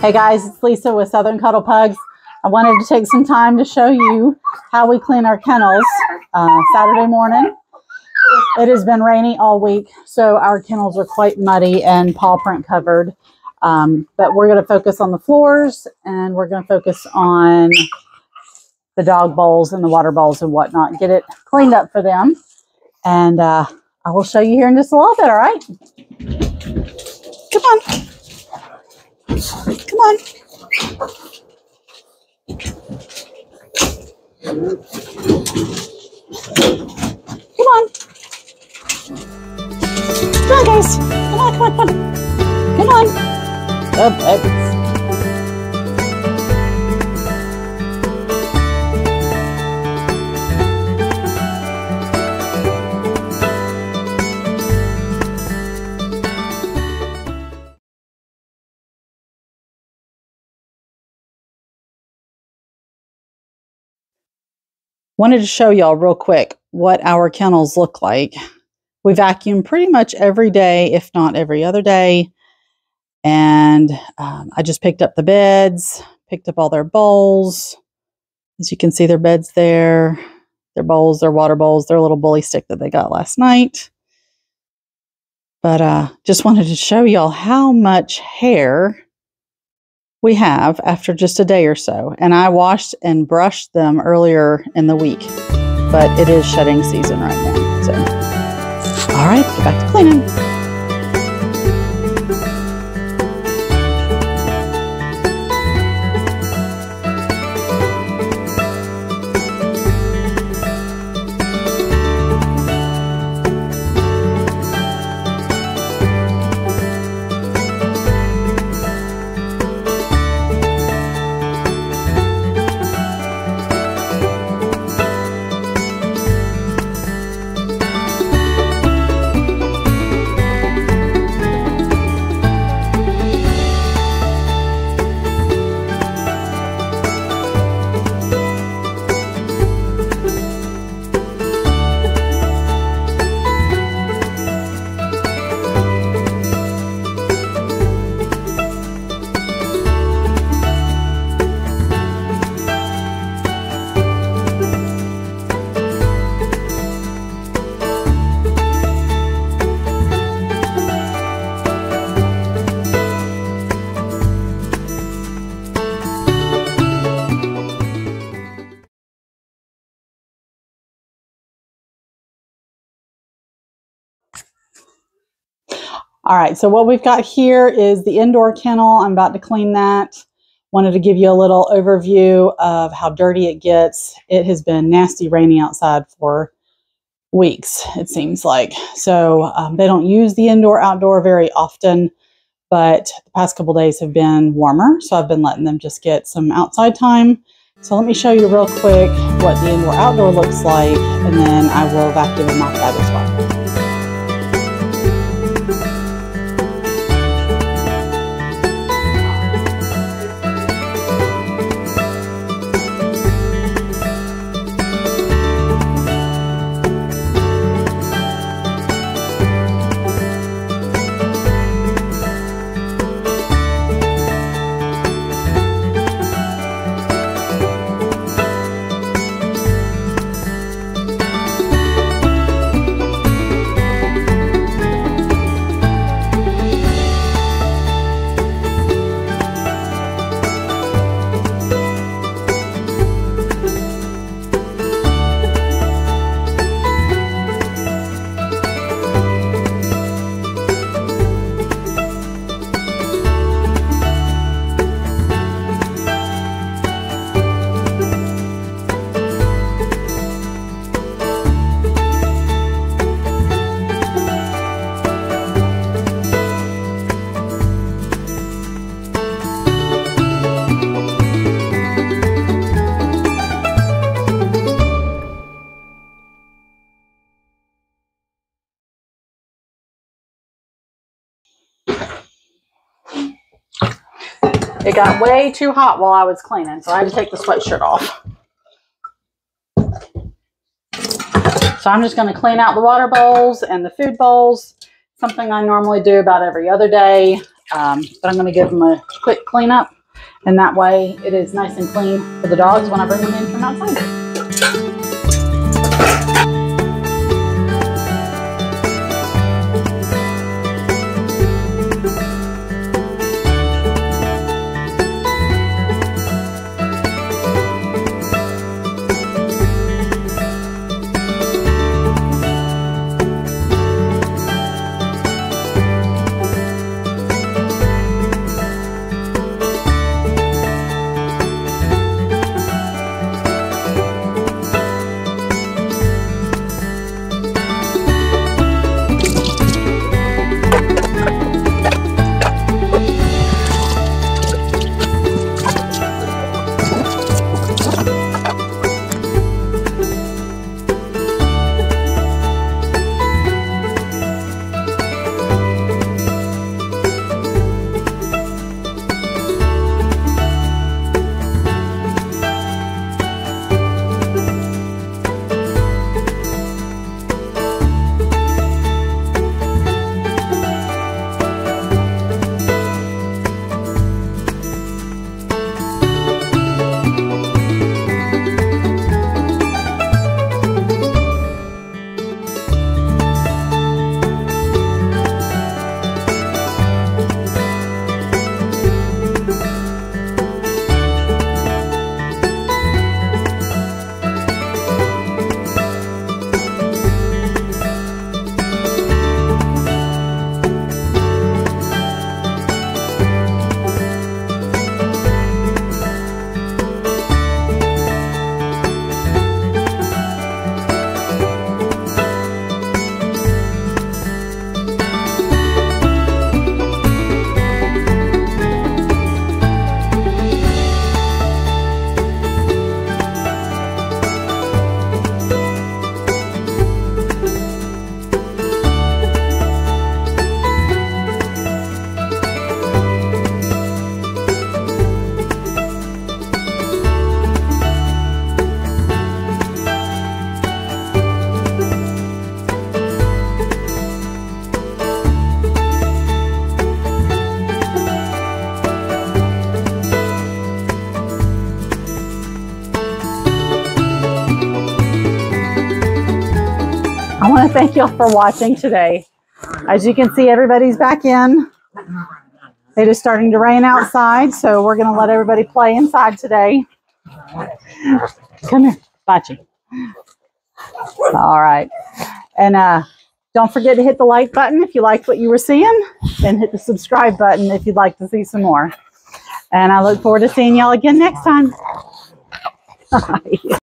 Hey guys, it's Lisa with Southern Cuddle Pugs. I wanted to take some time to show you how we clean our kennels uh, Saturday morning. It has been rainy all week, so our kennels are quite muddy and paw print covered. Um, but we're going to focus on the floors and we're going to focus on the dog bowls and the water bowls and whatnot. Get it cleaned up for them. And uh, I will show you here in just a little bit, all right? Come on. Come on. Come on. Come on, guys. Come on, come on, come on. Come on. Oh, oh. Wanted to show y'all real quick what our kennels look like. We vacuum pretty much every day, if not every other day. And um, I just picked up the beds, picked up all their bowls. As you can see, their beds there, their bowls, their water bowls, their little bully stick that they got last night. But uh, just wanted to show y'all how much hair we have after just a day or so. And I washed and brushed them earlier in the week, but it is shedding season right now. So, all right, back to cleaning. All right, so what we've got here is the indoor kennel. I'm about to clean that. Wanted to give you a little overview of how dirty it gets. It has been nasty rainy outside for weeks, it seems like. So um, they don't use the indoor outdoor very often, but the past couple days have been warmer. So I've been letting them just get some outside time. So let me show you real quick what the indoor outdoor looks like, and then I will vacuum them off that as well. It got way too hot while I was cleaning, so I had to take the sweatshirt off. So I'm just going to clean out the water bowls and the food bowls, something I normally do about every other day. Um, but I'm going to give them a quick cleanup. And that way it is nice and clean for the dogs when I bring them in from outside. thank y'all for watching today. As you can see, everybody's back in. It is starting to rain outside, so we're going to let everybody play inside today. Come here, Bachi. All right. And uh, don't forget to hit the like button if you liked what you were seeing, and hit the subscribe button if you'd like to see some more. And I look forward to seeing y'all again next time. Bye.